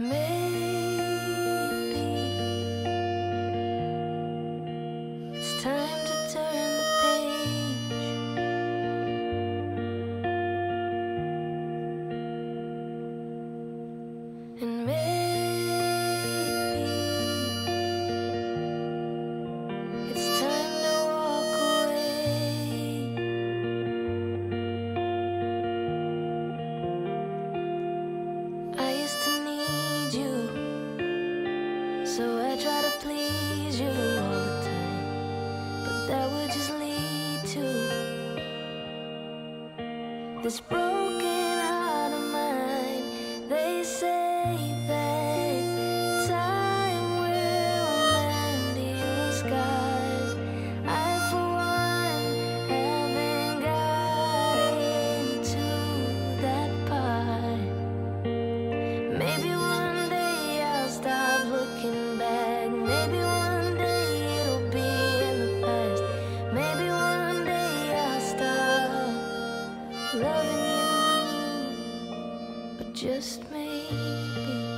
Maybe it's time to turn the page. And maybe this broken heart of mine. They say that. just maybe.